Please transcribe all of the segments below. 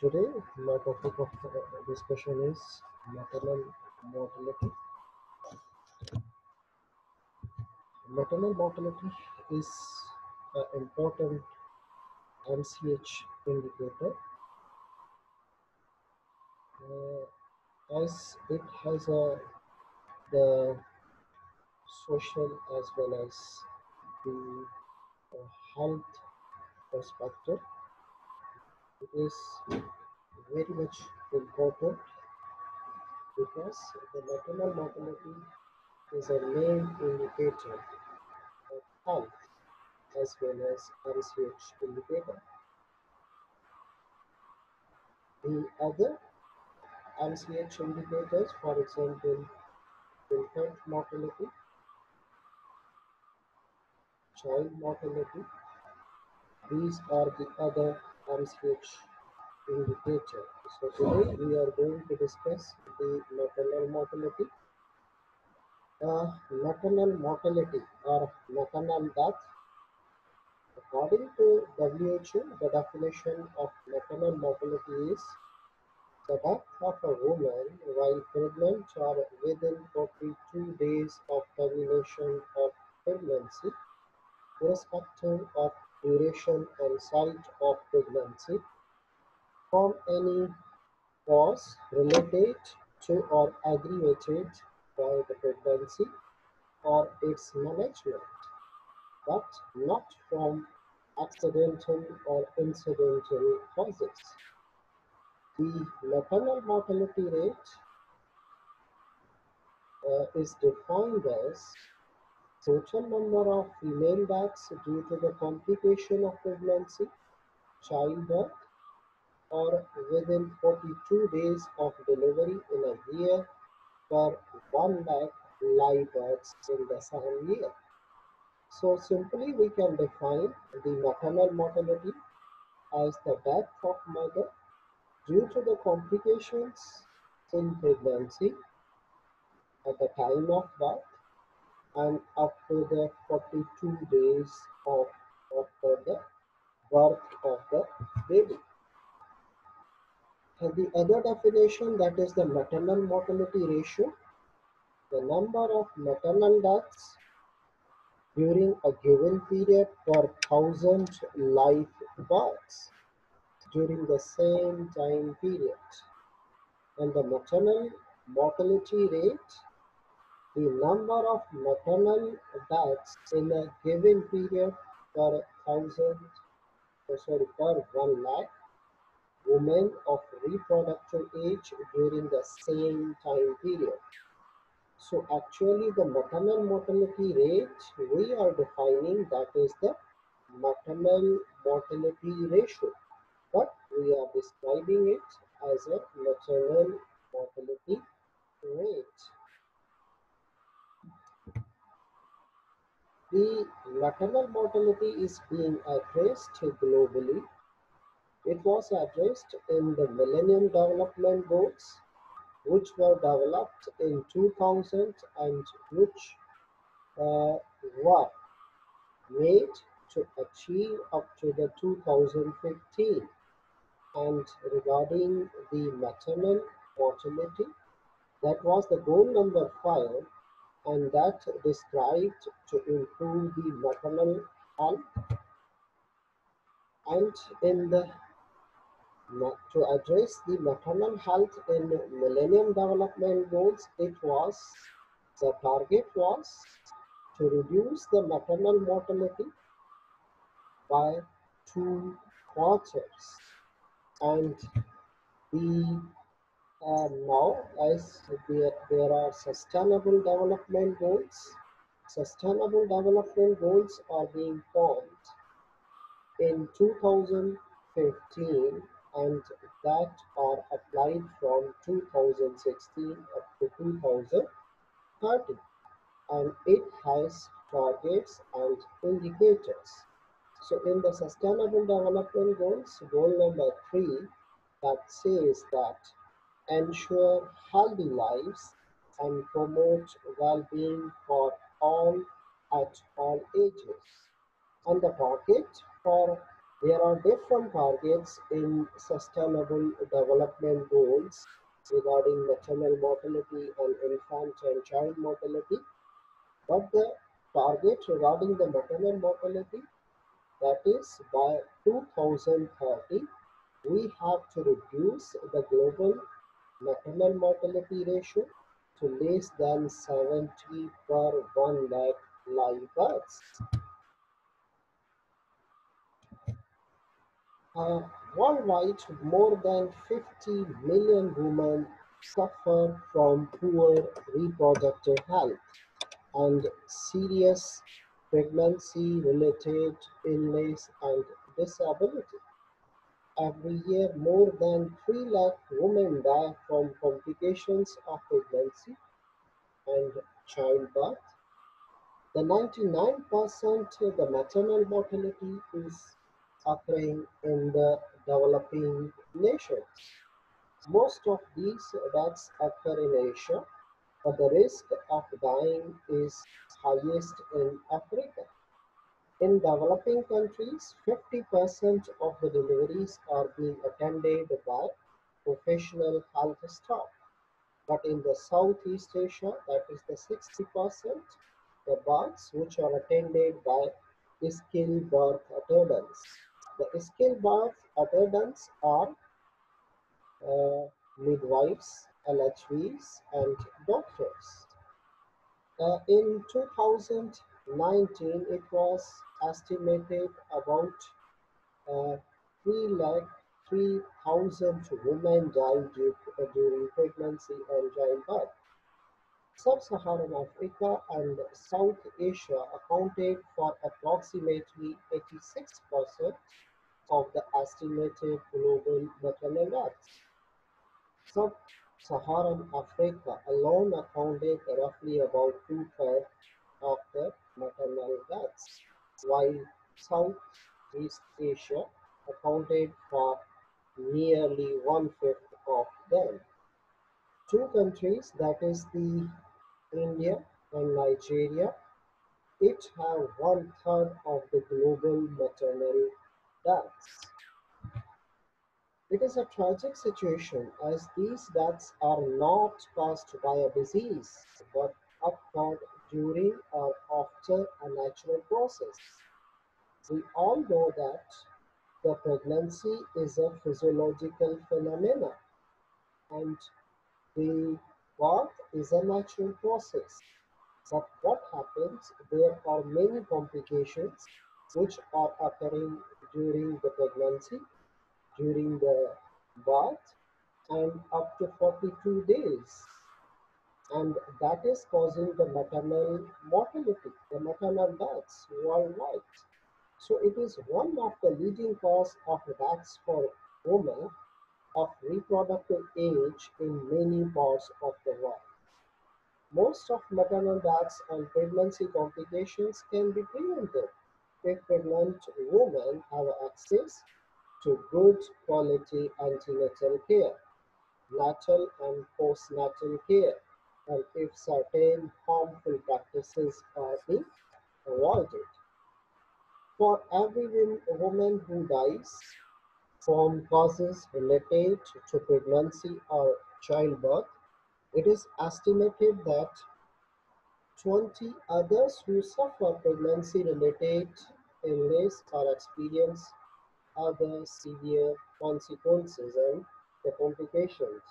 Today, my topic of uh, discussion is maternal mortality. Maternal mortality is an important MCH indicator uh, as it has a the social as well as the uh, health perspective. It is very much important because the maternal mortality is a main indicator of health as well as MCH indicator. The other MCH indicators, for example, infant mortality, child mortality, these are the other MCH indicator. So today we are going to discuss the maternal mortality. Maternal mortality or maternal death. According to WHO, the definition of maternal mortality is the death of a woman while pregnant or within 42 days of termination of pregnancy, irrespective of duration and site of pregnancy, from any cause related to or aggravated by the pregnancy or its management, but not from accidental or incidental causes. The maternal mortality rate uh, is defined as total number of female deaths due to the complication of pregnancy, childbirth, or within 42 days of delivery in a year per 1 lakh live births in the same year. So simply we can define the maternal mortality as the death of mother due to the complications in pregnancy at the time of birth and after the 42 days of after the birth of the baby. And the other definition that is the maternal mortality ratio, the number of maternal deaths during a given period per thousand live births during the same time period. And the maternal mortality rate, the number of maternal deaths in a given period per thousand, oh, sorry, per one lakh women of reproductive age during the same time period. So actually the maternal mortality rate we are defining that is the maternal mortality ratio but we are describing it as a maternal mortality rate. The maternal mortality is being addressed globally. It was addressed in the Millennium Development Goals, which were developed in 2000 and which uh, were made to achieve up to the 2015 and regarding the maternal mortality that was the goal number five and that described to improve the maternal health and in the to address the maternal health in millennium development goals it was the target was to reduce the maternal mortality by two quarters and the uh, now as there, there are sustainable development goals. Sustainable development goals are being formed in 2015 and that are applied from 2016 up to 2030 and it has targets and indicators. So in the sustainable development goals goal number three that says that ensure healthy lives and promote well-being for all at all ages And the target for there are different targets in sustainable development goals regarding maternal mortality and infant and child mortality. But the target regarding the maternal mortality that is by 2030 we have to reduce the global maternal mortality ratio to less than 70 per 1 lakh live births. Uh, worldwide, more than 50 million women suffer from poor reproductive health and serious pregnancy related illness and disability. Every year, more than 3 lakh women die from complications of pregnancy and childbirth. The 99% the maternal mortality is occurring in the developing nations. Most of these deaths occur in Asia, but the risk of dying is highest in Africa. In developing countries, 50% of the deliveries are being attended by professional health staff. But in the Southeast Asia, that is the 60%, the births which are attended by skilled birth attendants. The skilled birth attendants are uh, midwives, LHVs, and doctors. Uh, in 2019, it was estimated about uh, 3 lakh 3,000 women died due, uh, during pregnancy and childbirth. Sub-Saharan Africa and South Asia accounted for approximately 86% of the estimated global maternal deaths. Sub-Saharan Africa alone accounted roughly about two-thirds of the maternal deaths, while Southeast Asia accounted for nearly one-fifth of them. Two countries, that is the India and Nigeria, each have one-third of the global maternal deaths. It is a tragic situation as these deaths are not caused by a disease but occurred during or after a natural process. We all know that the pregnancy is a physiological phenomenon and the birth is a natural process. But what happens, there are many complications which are occurring during the pregnancy during the birth and up to 42 days. And that is causing the maternal mortality, the maternal deaths worldwide. So it is one of the leading cause of deaths for women of reproductive age in many parts of the world. Most of maternal deaths and pregnancy complications can be prevented if pregnant women have access to good quality antenatal care, natal and postnatal care, and if certain harmful practices are being avoided. For every woman who dies from causes related to pregnancy or childbirth, it is estimated that 20 others who suffer pregnancy related illness or experience other severe consequences and the complications.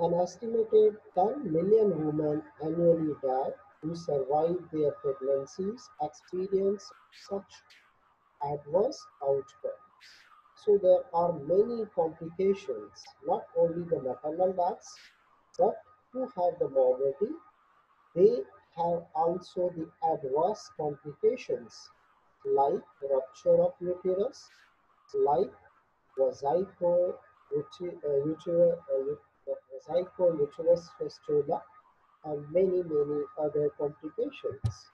An estimated 10 million women annually die who survive their pregnancies experience such adverse outcomes. So there are many complications, not only the maternal deaths, but who have the morbidity, they have also the adverse complications like rupture of uterus, like vesico uterus uh, fistula, and many, many other complications.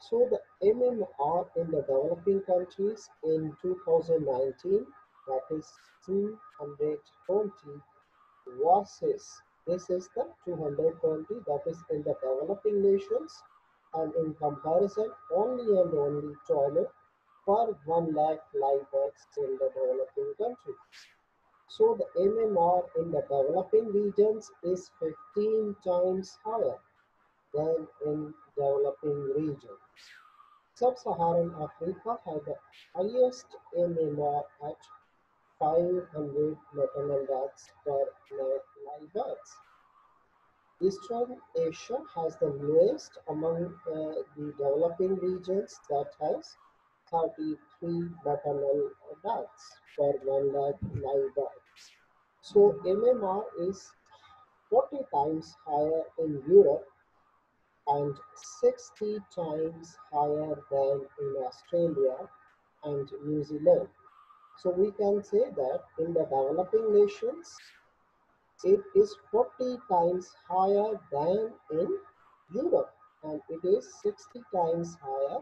So the MMR in the developing countries in 2019, that is 220 versus this is the 220 that is in the developing nations and in comparison, only and only toilet per 1 lakh live births in the developing countries. So the MMR in the developing regions is 15 times higher than in developing regions. Sub-Saharan Africa has the highest MMR at 500 maternal deaths per live births. Eastern Asia has the lowest among uh, the developing regions that has 33 maternal deaths per 1 lakh live births. So MMR is 40 times higher in Europe and 60 times higher than in Australia and New Zealand. So we can say that in the developing nations, it is 40 times higher than in Europe and it is 60 times higher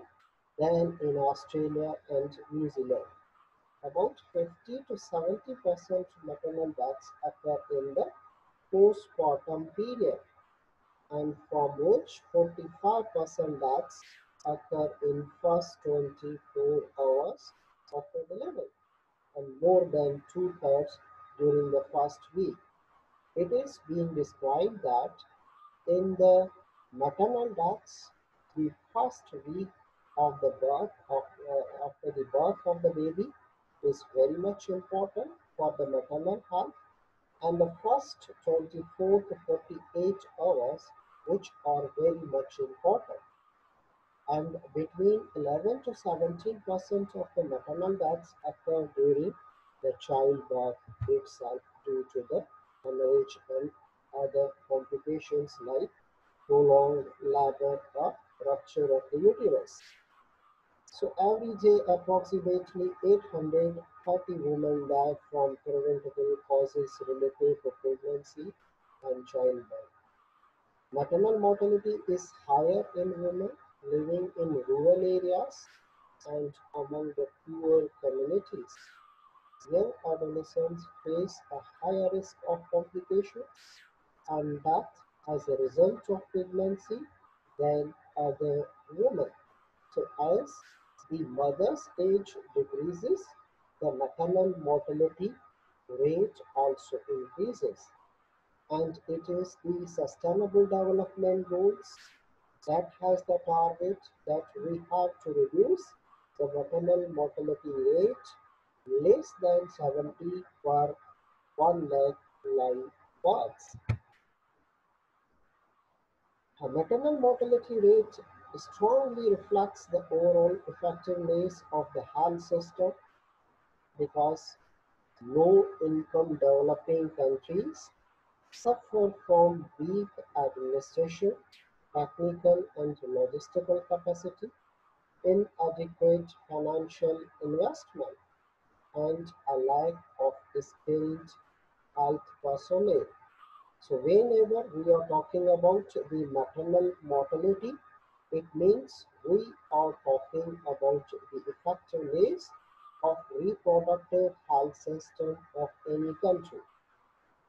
than in Australia and New Zealand. About 50 to 70 percent maternal deaths occur in the postpartum period and from which 45% deaths occur in first 24 hours after delivery and more than two-thirds during the first week. It is being described that in the maternal deaths, the first week of the birth of uh, after the birth of the baby is very much important for the maternal health and the first 24 to 48 hours which are very much important. And between 11 to 17 percent of the maternal deaths occur during the childbirth itself due to the hemorrhage and other complications like prolonged labor or rupture of the uterus. So every day approximately 830 women die from preventable causes related to pregnancy and childbirth. Maternal mortality is higher in women living in rural areas and among the poor communities. Young adolescents face a higher risk of complications and death as a result of pregnancy than other women. So as the mother's age decreases, the maternal mortality rate also increases and it is the sustainable development goals that has the target that we have to reduce the maternal mortality rate less than 70 per 1 lakh live births. A maternal mortality rate strongly reflects the overall effectiveness of the health system because low income developing countries suffer from weak administration, technical and logistical capacity, inadequate financial investment, and a lack of skilled health personnel. So whenever we are talking about the maternal mortality, it means we are talking about the effectiveness of reproductive health system of any country.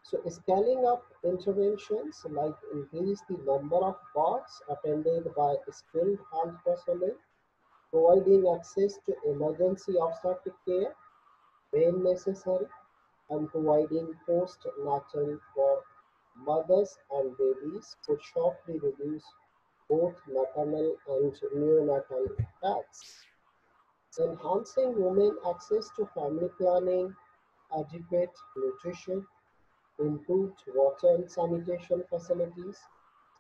So scaling up interventions like increase the number of births attended by skilled health personnel, providing access to emergency obstetric care when necessary, and providing postnatal care for mothers and babies could sharply reduce both maternal and neonatal deaths. Enhancing women access to family planning, adequate nutrition, improved water and sanitation facilities,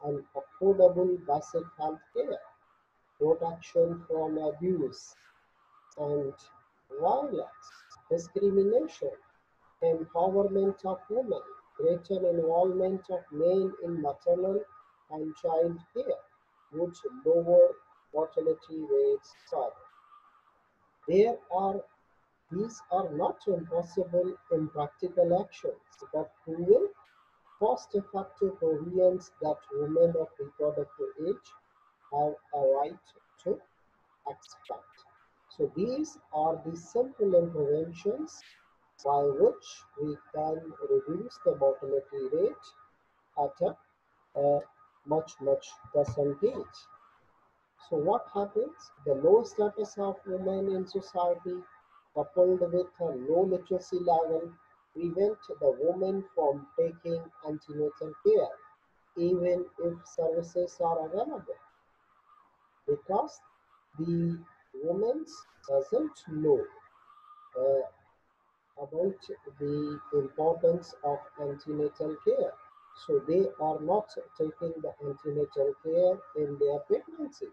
and affordable basic health care, protection from abuse and violence, discrimination, empowerment of women, greater involvement of men in maternal and child care, would lower mortality rates further. There are these are not impossible in practical actions, but proven cost-effective provisions that women of reproductive age have a right to expect. So these are the simple interventions by which we can reduce the mortality rate at a, a much, much percentage. So what happens? The low status of women in society coupled with a low literacy level prevent the woman from taking antenatal care even if services are available because the woman doesn't know uh, about the importance of antenatal care. So they are not taking the antenatal care in their pregnancy.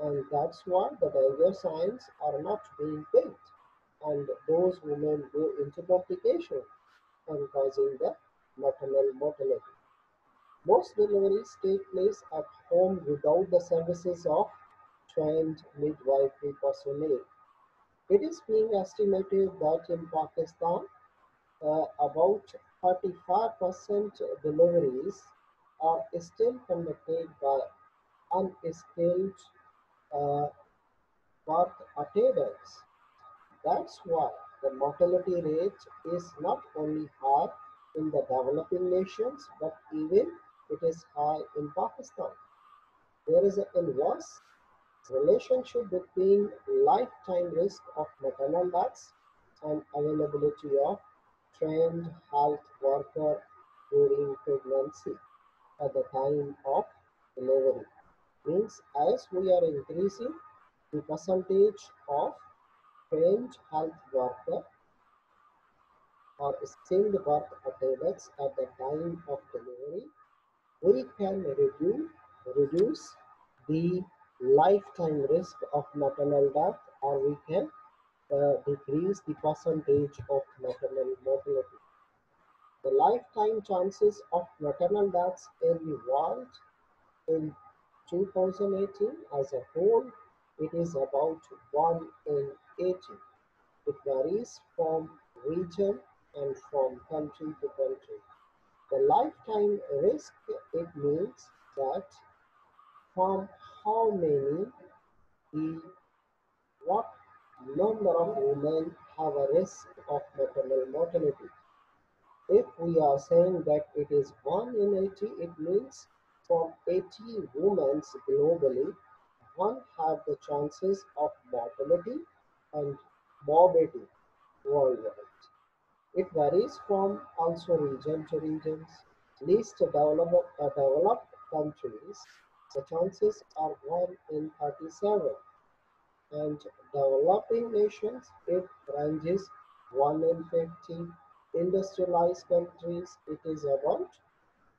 And that's why the danger signs are not being picked. And those women go into complication and causing the maternal mortality. Most deliveries take place at home without the services of trained midwifery personnel. It is being estimated that in Pakistan, uh, about 35% deliveries are still conducted by unskilled uh, birth attendants. That's why the mortality rate is not only high in the developing nations, but even it is high in Pakistan. There is an inverse relationship between lifetime risk of maternal deaths and availability of trained health worker during pregnancy at the time of delivery. Means as we are increasing the percentage of trained health worker or skilled birth attendants at the time of delivery, we can reduce, reduce the lifetime risk of maternal death or we can decrease the percentage of maternal mortality. The lifetime chances of maternal deaths in the world in 2018 as a whole, it is about 1 in 80. It varies from region and from country to country. The lifetime risk, it means that from how many the what number of women have a risk of maternal mortality. If we are saying that it is 1 in 80, it means from 80 women globally, one have the chances of mortality and morbidity worldwide. It varies from also region to regions. Least developed, uh, developed countries, the chances are 1 in 37 and developing nations it ranges 1 in 50 industrialized countries. It is about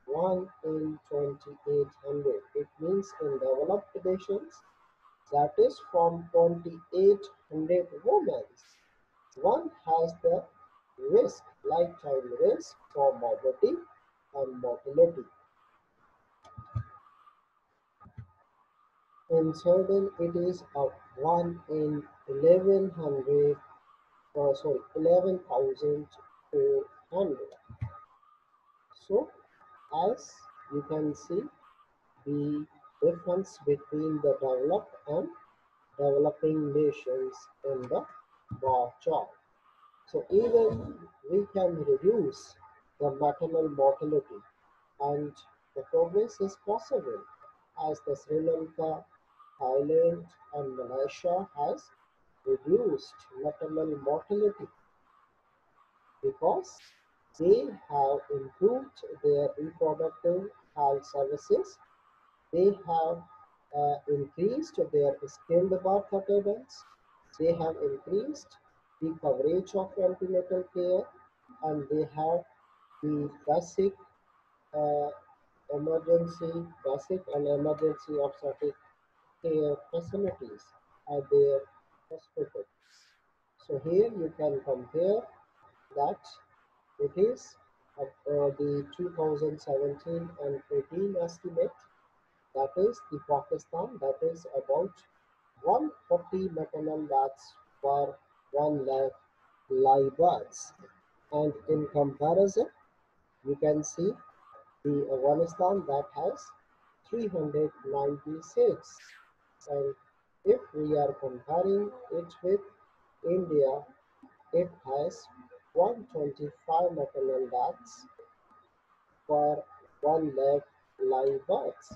1 in 2800 it means in developed nations that is from 2800 women. One has the risk lifetime risk for morbidity and mortality In Sweden, it is a 1 in 1100, uh, sorry, 11,400. So, as you can see, the difference between the developed and developing nations in the bar chart. So, even we can reduce the maternal mortality and the progress is possible as the Sri Lanka Thailand and Malaysia has reduced maternal mortality because they have improved their reproductive health services. They have uh, increased their skilled birth attendants. They have increased the coverage of antenatal care and they have the basic uh, emergency, basic and emergency obstetric care facilities at their hospital. So here you can compare that it is uh, the 2017 and 18 estimate. That is the Pakistan that is about 140 maternal deaths per 1 lakh live births and in comparison you can see the Afghanistan that has 396 and if we are comparing it with India, it has 125 maternal deaths per 1 lakh live births.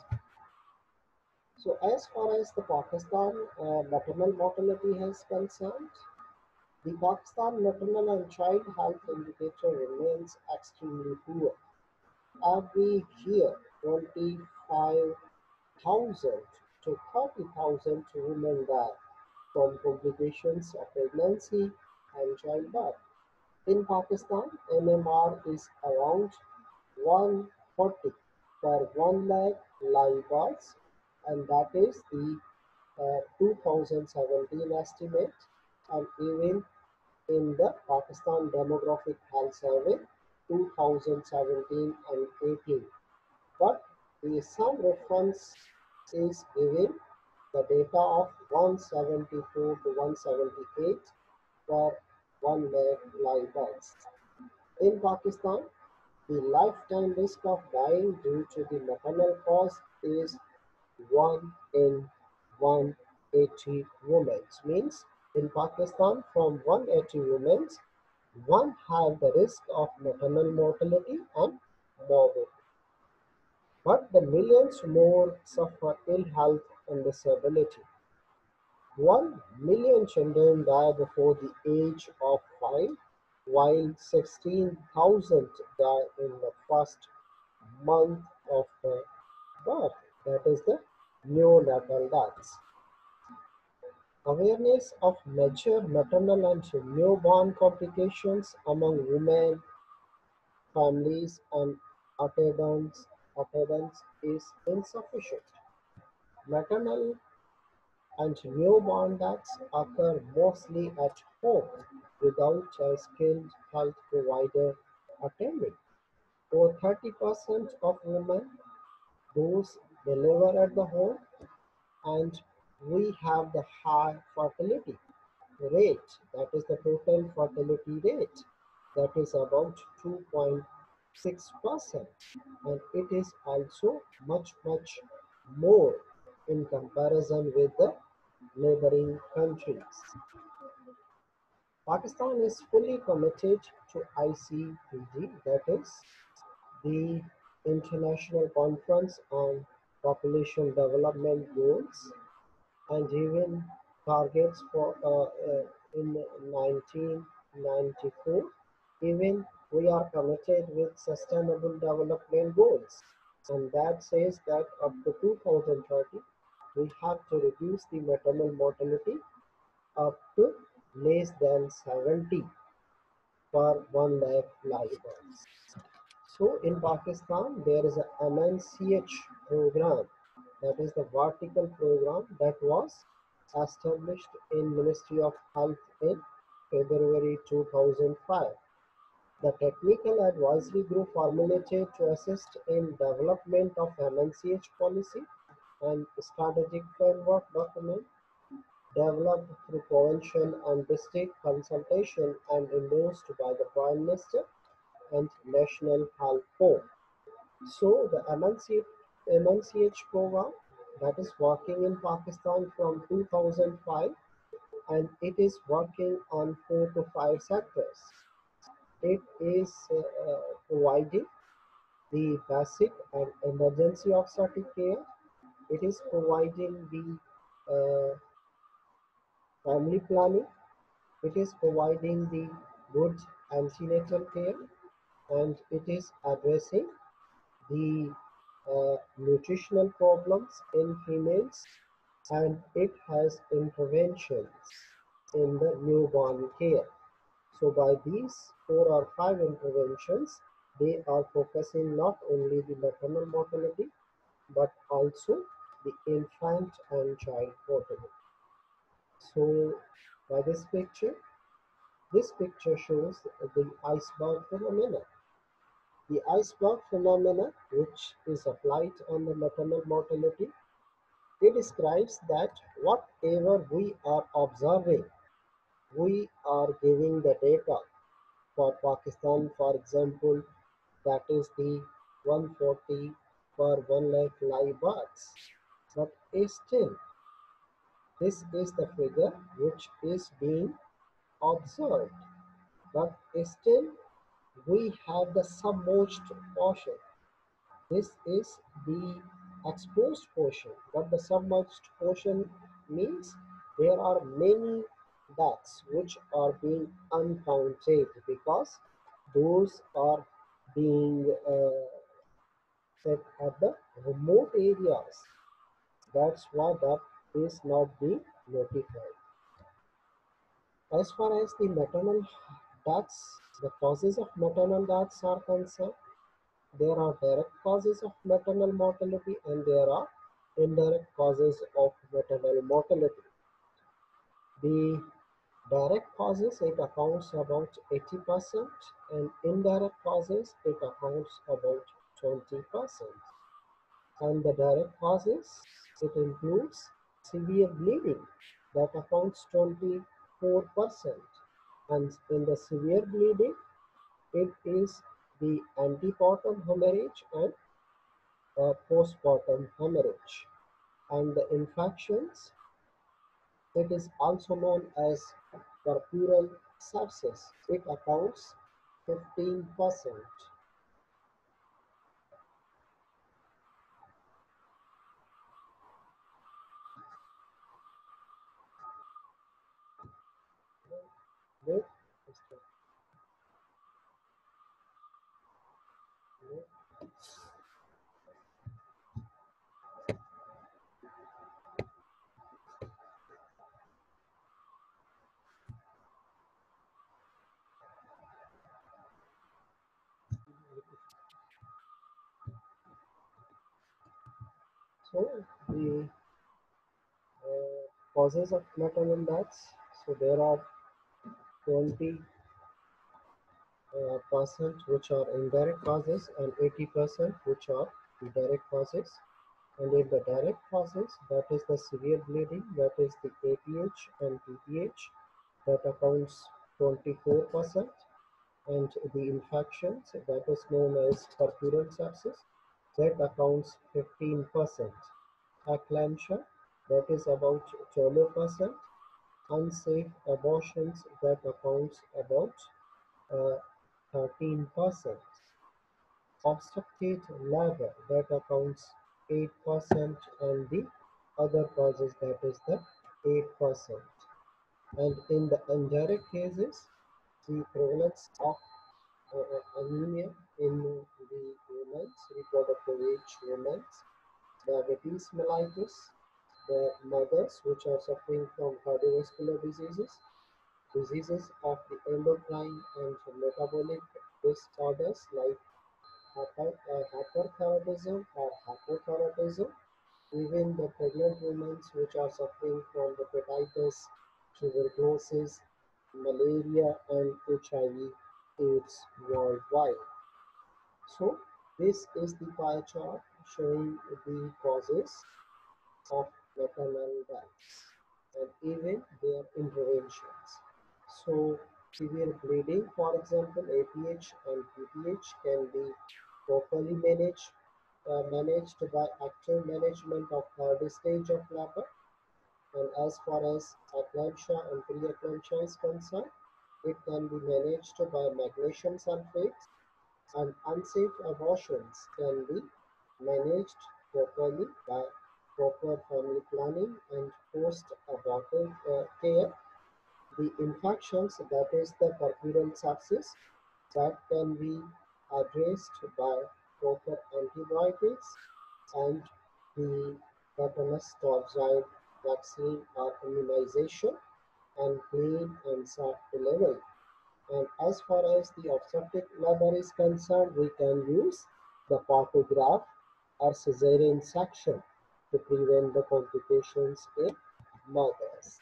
So as far as the Pakistan uh, maternal mortality is concerned, the Pakistan maternal and child health indicator remains extremely poor. Every year, 25,000 to 30,000 women die from complications of pregnancy and childbirth. In Pakistan, MMR is around 140 per 1 lakh live births and that is the uh, 2017 estimate and even in the Pakistan Demographic Health Survey 2017 and 18. But the some reference is given the data of 174 to 178 per 1 lakh live births. In Pakistan, the lifetime risk of dying due to the maternal cause is 1 in 180 women. Means in Pakistan, from 180 women, one have the risk of maternal mortality and morbidity. But the millions more suffer ill health and disability. One million children die before the age of five, while 16,000 die in the first month of birth. That is the neonatal deaths. Awareness of major maternal and newborn complications among women, families, and attendants, appearance is insufficient. Maternal and newborn deaths occur mostly at home without a skilled health provider attending. Over 30% of women those deliver at the home and we have the high fertility rate that is the total fertility rate that is about 2.5 6% and it is also much much more in comparison with the neighboring countries. Pakistan is fully committed to ICPD, that is the International Conference on Population Development Goals and even targets for uh, uh, in 1994. Even we are committed with sustainable development goals and that says that up to 2030 we have to reduce the maternal mortality up to less than 70 per 1 lakh live births. So in Pakistan there is an MNCH program that is the vertical program that was established in Ministry of Health in February 2005. The technical advisory group formulated to assist in development of MNCH policy and strategic framework document developed through convention and district consultation and endorsed by the Prime Minister and National Health Board. So the MNCH MNCH program that is working in Pakistan from 2005 and it is working on four to five sectors. It is uh, providing the basic and emergency obstetric care. It is providing the uh, family planning. It is providing the good antenatal care and it is addressing the uh, nutritional problems in females and it has interventions in the newborn care. So by these four or five interventions, they are focusing not only the maternal mortality, but also the infant and child mortality. So by this picture, this picture shows the iceberg phenomena. The iceberg phenomena, which is applied on the maternal mortality, it describes that whatever we are observing, we are giving the data. For Pakistan, for example, that is the 140 per 1 lakh live births. But still, this is the figure which is being observed. But still, we have the submerged portion. This is the exposed portion. What the submerged portion means? There are many deaths which are being uncounted because those are being uh, set at the remote areas. That's why that is not being notified. As far as the maternal deaths, the causes of maternal deaths are concerned, there are direct causes of maternal mortality and there are indirect causes of maternal mortality. The direct causes it accounts about 80% and indirect causes it accounts about 20%. And the direct causes it includes severe bleeding that accounts 24% and in the severe bleeding it is the antepartum hemorrhage and uh, postpartum hemorrhage. And the infections, it is also known as puerperal sepsis. It accounts 15%. Wait, So the uh, causes of deaths. So there are 20 uh, percent which are indirect causes and 80 percent which are direct causes. And in the direct causes, that is the severe bleeding, that is the APH and PPH, that accounts 24 percent. And the infections, that is known as puerperal sepsis, that accounts 15 percent. Eclampsia, that is about 12 percent unsafe abortions that accounts about uh, 13%. Obstructed labor that accounts 8% and the other causes that is the 8%. And in the indirect cases, the prevalence of uh, uh anemia in the reproductive age women's diabetes mellitus, the mothers which are suffering from cardiovascular diseases, diseases of the endocrine and metabolic disorders like uh, hyperthyroidism or hypothyroidism, even the pregnant women which are suffering from the hepatitis, tuberculosis, malaria, and HIV AIDS worldwide. So, this is the pie chart showing the causes of maternal deaths and even their interventions. So severe bleeding, for example, APH and PPH can be properly managed, uh, managed by active management of third stage of labor. And as far as eclampsia and preeclampsia is concerned, it can be managed by magnesium sulfate and unsafe abortions can be managed properly by proper family planning and post-abortive uh, care. The infections, that is the puerperal sepsis, that can be addressed by proper antibiotics and the tetanus toxoid vaccine or immunization and clean and safe delivery. And as far as the obstetric labor is concerned, we can use the Partograph or cesarean section to prevent the complications in mothers.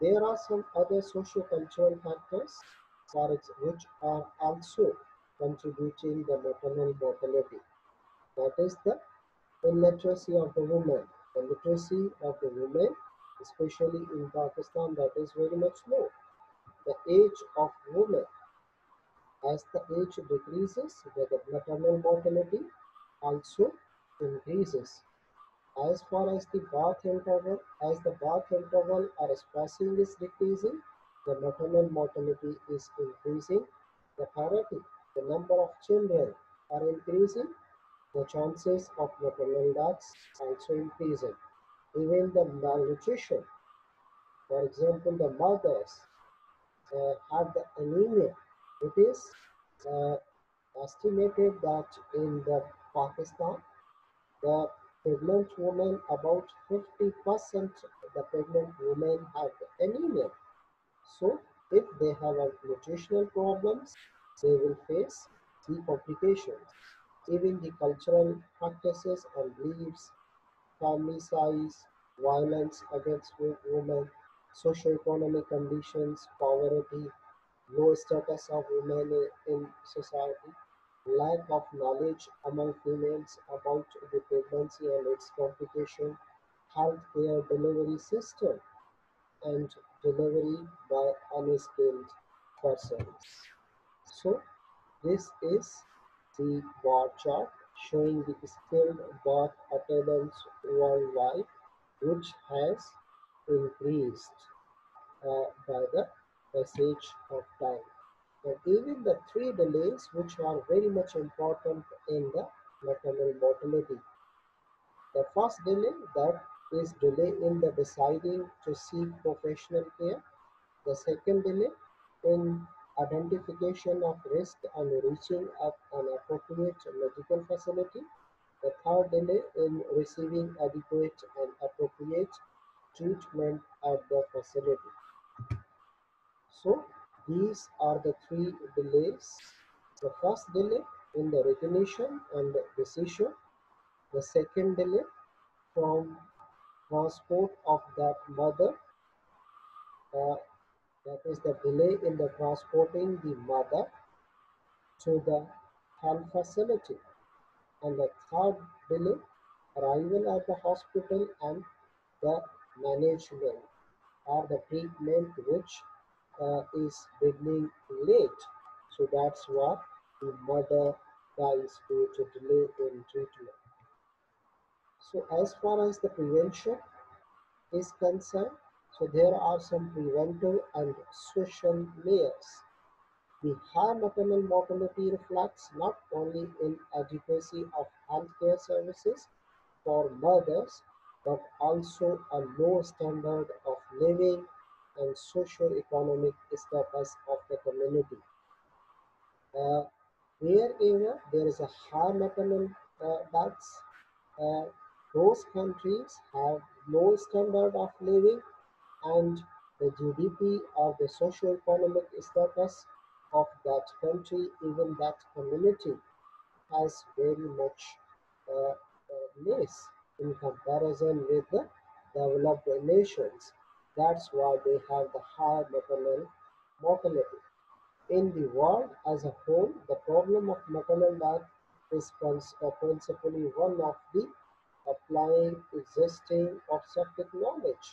There are some other socio-cultural factors which are also contributing the maternal mortality. That is the illiteracy of the woman. The literacy of the woman, especially in Pakistan, that is very much low. The age of woman, as the age decreases, the maternal mortality also increases. As far as the birth interval, as the birth interval or spacing is decreasing, the maternal mortality is increasing. The parity, the number of children are increasing, the chances of maternal deaths also increasing. Even the malnutrition, for example, the mothers uh, have the anemia. It is uh, estimated that in the Pakistan, the pregnant women, about 50% of the pregnant women have anemia. So if they have a nutritional problems, they will face the complications. Even the cultural practices and beliefs, family size, violence against women, socio-economic conditions, poverty, low status of women in society, lack of knowledge among females about the pregnancy and its complication, healthcare delivery system, and delivery by unskilled persons. So this is the bar chart showing the skilled birth attendance worldwide which has increased uh, by the passage of time. And even the three delays which are very much important in the maternal mortality. The first delay that is delay in the deciding to seek professional care. The second delay in identification of risk and reaching up an appropriate medical facility. The third delay in receiving adequate and appropriate treatment at the facility. So these are the three delays. The first delay in the recognition and decision. The second delay from transport of that mother. Uh, that is the delay in the transporting the mother to the health facility. And the third delay, arrival at the hospital and the management or the treatment which uh, is beginning late. So that's what the mother dies due to delay in treatment. So as far as the prevention is concerned, so there are some preventive and social layers. The high maternal mortality reflects not only inadequacy of healthcare services for mothers, but also a low standard of living and socio-economic status of the community. Uh, wherever there is a high maternal uh, deaths, uh, those countries have low standard of living and the GDP or the socio-economic status of that country, even that community, has very much uh, uh, less in comparison with the developed nations. That's why they have the high maternal mortality. In the world as a whole, the problem of maternal death is uh, principally one of the applying existing obstetric knowledge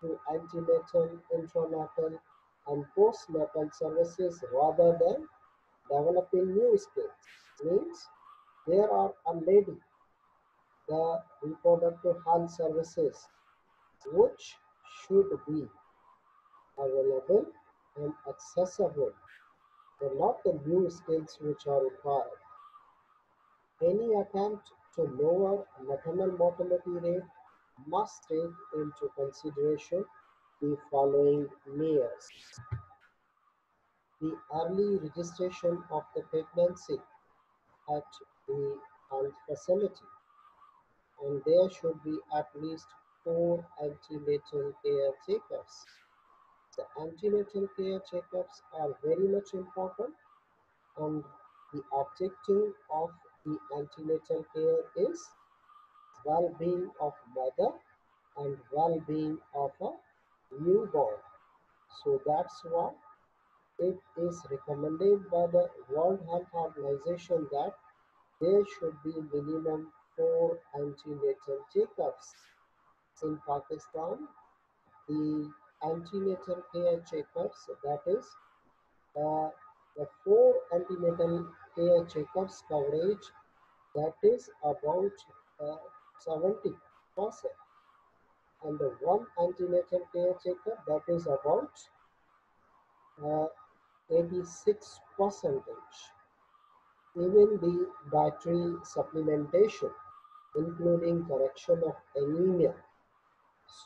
to antenatal, intranatal, and postnatal services rather than developing new skills. Means there are already the reproductive health services which should be available and accessible and not the new skills which are required. Any attempt to lower maternal mortality rate must take into consideration the following measures. The early registration of the pregnancy at the health facility and there should be at least four antenatal care checkups. The antenatal care checkups are very much important and the objective of the antenatal care is well-being of mother and well-being of a newborn. So that's why it is recommended by the World Health Organization that there should be minimum four antenatal checkups. In Pakistan, the antenatal care checkups, that is, uh, the four antenatal care checkups coverage, that is about uh, 70 percent and the one antenatal care checkup that is about uh, 86 percentage even the dietary supplementation, including correction of anemia.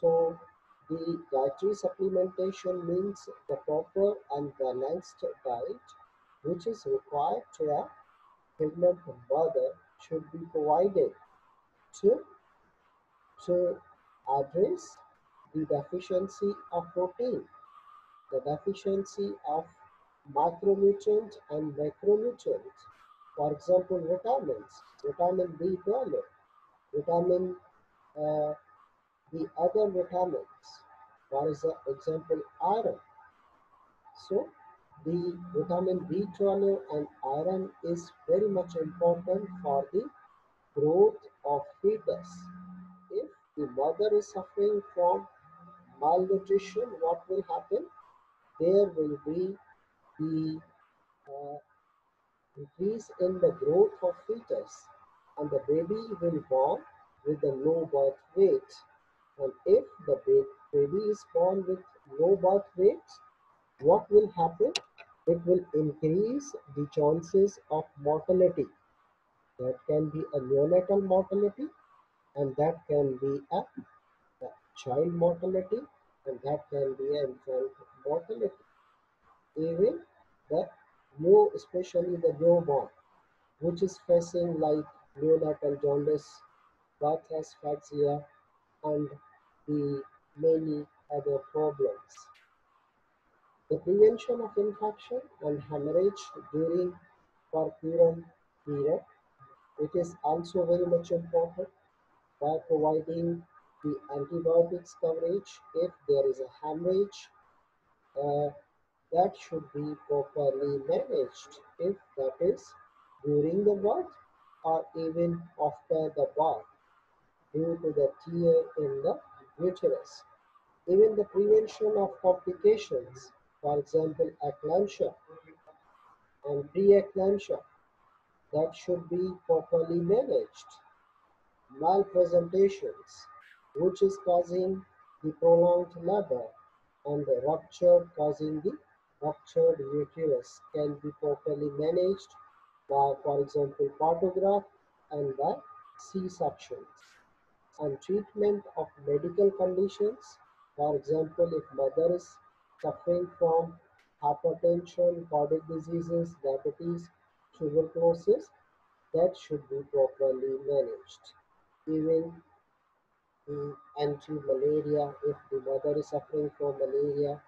So the dietary supplementation means the proper and balanced diet which is required to a pregnant mother should be provided to, to address the deficiency of protein, the deficiency of macronutrients and micronutrients. For example, vitamins, vitamin B12, vitamin, uh, the other vitamins, for example, iron. So, the vitamin B12 and iron is very much important for the growth of fetus. If the mother is suffering from malnutrition, what will happen? There will be the uh, increase in the growth of fetus and the baby will born with a low birth weight. And if the baby is born with low birth weight, what will happen? It will increase the chances of mortality. That can be a neonatal mortality and that can be a, a child mortality and that can be an infant mortality. Even the new, especially the newborn, which is facing like neonatal jaundice, birth asphyxia, and the many other problems. The prevention of infection and hemorrhage during puerperal period, it is also very much important by providing the antibiotics coverage if there is a hemorrhage uh, that should be properly managed if that is during the birth or even after the birth due to the tear in the uterus. Even the prevention of complications, for example, eclampsia and preeclampsia, that should be properly managed. Malpresentations, which is causing the prolonged labor and the rupture causing the ruptured uterus can be properly managed by, for example, partograph and by C-sections. And treatment of medical conditions, for example, if mother is suffering from hypertension, cardiac diseases, diabetes, tuberculosis, that should be properly managed. Even the anti-malaria, if the mother is suffering from malaria,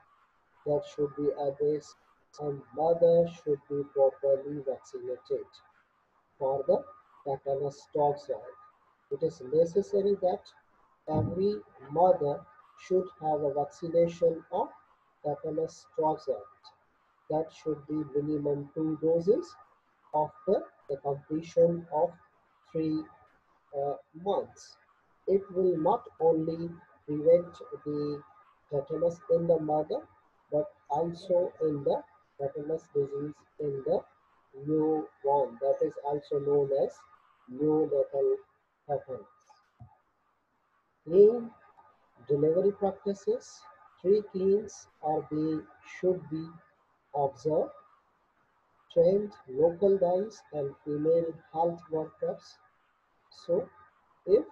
that should be addressed and mother should be properly vaccinated for the tetanus toxoid. It is necessary that every mother should have a vaccination of tetanus toxoid. That should be minimum two doses after the completion of three uh, months. It will not only prevent the tetanus in the mother, also in the tetanus disease in the newborn. That is also known as neonatal tetanus. Clean delivery practices. Three cleans are being should be observed. Trained local guides and female health workers. So, if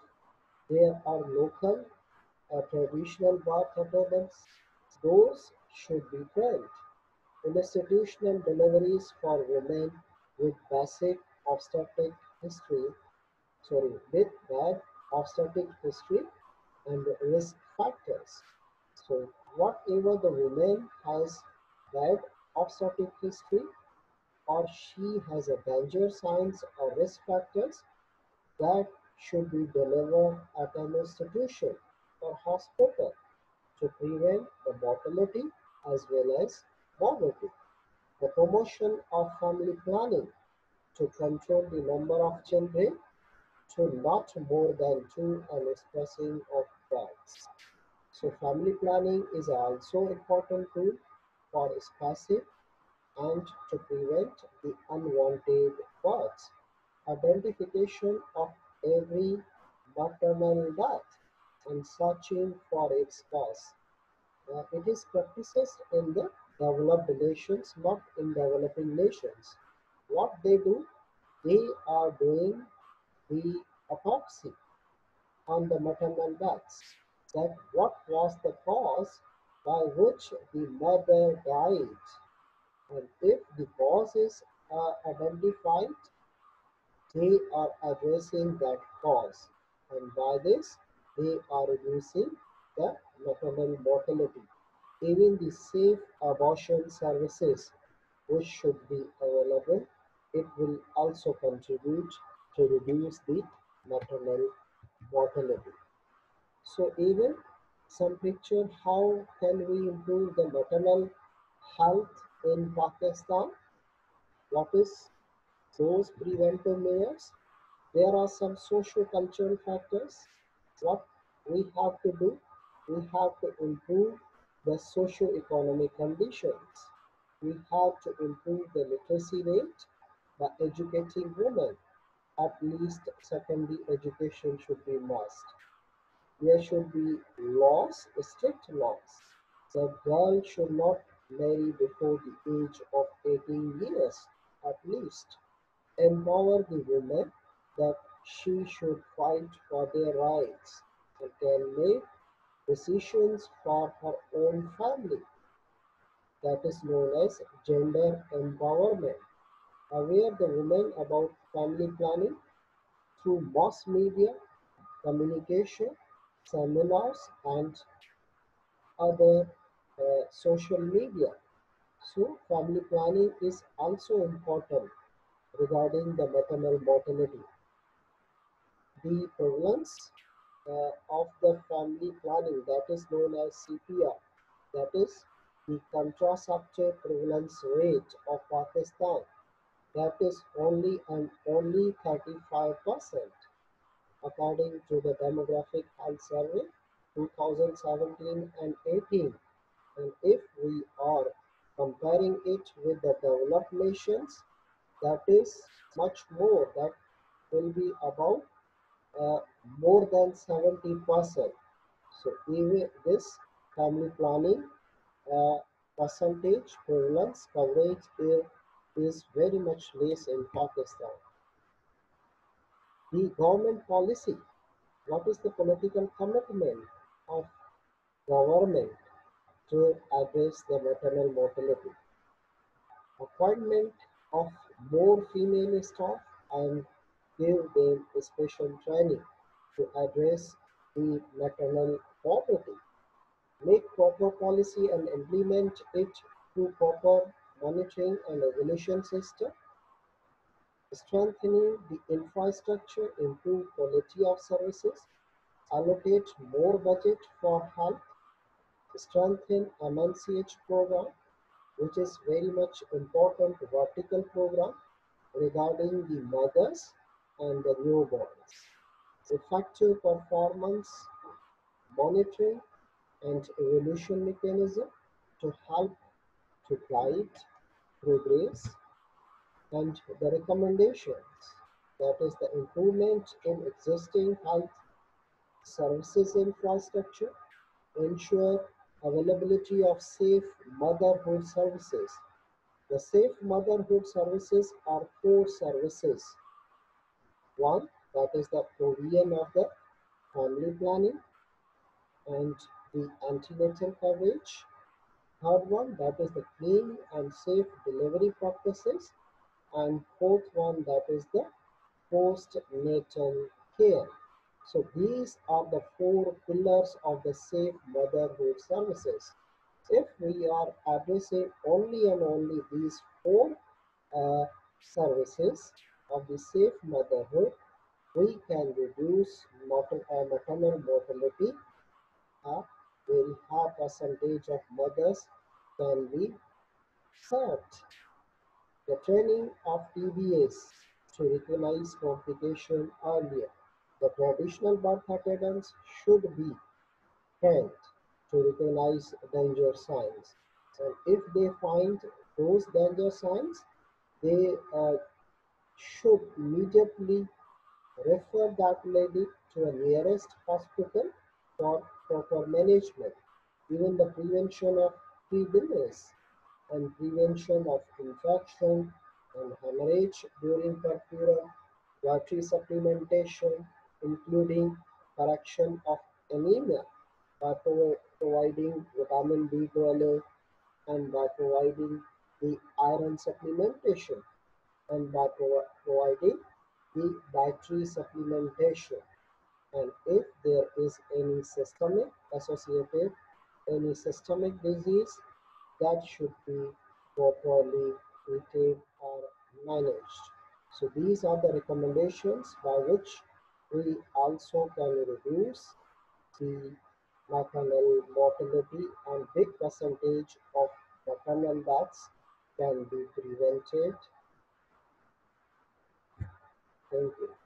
there are local uh, traditional birth attendants, those should be trained. Institutional deliveries for women with basic obstetric history, sorry, with bad obstetric history and risk factors. So whatever the woman has bad obstetric history or she has a danger signs or risk factors that should be delivered at an institution or hospital to prevent the mortality as well as poverty. The promotion of family planning to control the number of children to not more than two and spacing of births. So family planning is also important tool for spacing and to prevent the unwanted births. Identification of every maternal death and searching for its cause. Uh, it is practiced in the developed nations, not in developing nations. What they do, they are doing the autopsy on the maternal ducts. That what was the cause by which the mother died. And if the cause is uh, identified, they are addressing that cause. And by this, they are reducing the maternal mortality. Even the safe abortion services, which should be available, it will also contribute to reduce the maternal mortality. So even some picture how can we improve the maternal health in Pakistan? What is those preventive measures? There are some socio-cultural factors. What we have to do, we have to improve the socio-economic conditions. We have to improve the literacy rate by educating women. At least secondary education should be must. There should be laws, strict laws. The girl should not marry before the age of 18 years at least. Empower the women that she should fight for their rights and can make decisions for her own family. That is known as gender empowerment. Aware the women about family planning through mass media, communication, seminars, and other uh, social media. So, family planning is also important regarding the maternal mortality. The prevalence uh, of the family planning that is known as CPR, that is the contraceptive prevalence rate of Pakistan, that is only and only 35% according to the Demographic Health Survey 2017 and 18. And if we are comparing it with the developed nations, that is much more, that will be about uh, more than 70%. So even this family planning uh, percentage prevalence coverage is, is very much less in Pakistan. The government policy, what is the political commitment of government to address the maternal mortality? Appointment of more female staff and give them special training to address the maternal poverty. Make proper policy and implement it through proper monitoring and evaluation system strengthening the infrastructure, improve quality of services, allocate more budget for health, strengthen MNCH program, which is very much important vertical program regarding the mothers and the newborns. Effective performance monitoring and evolution mechanism to help to guide progress and the recommendations. That is the improvement in existing health services infrastructure ensure availability of safe motherhood services. The safe motherhood services are four services. One that is the provision of the family planning and the antenatal coverage third one that is the clean and safe delivery practices and fourth one that is the postnatal care. So these are the four pillars of the safe motherhood services. If we are addressing only and only these four uh, services of the safe motherhood, we can reduce uh, maternal mortality. A very high percentage of mothers can be served. The training of TBAs to recognize complication earlier. The traditional birth attendants should be trained to recognize danger signs. And if they find those danger signs, they uh, should immediately refer that lady to a nearest hospital for proper management. Even the prevention of TB and prevention of infection and hemorrhage during puerperium, dietary supplementation, including correction of anemia by providing vitamin B12 and by providing the iron supplementation and by pro providing the dietary supplementation and if there is any systemic associated any systemic disease that should be properly treated or managed so these are the recommendations by which we also can reduce the maternal mortality and big percentage of maternal deaths can be prevented. Thank you.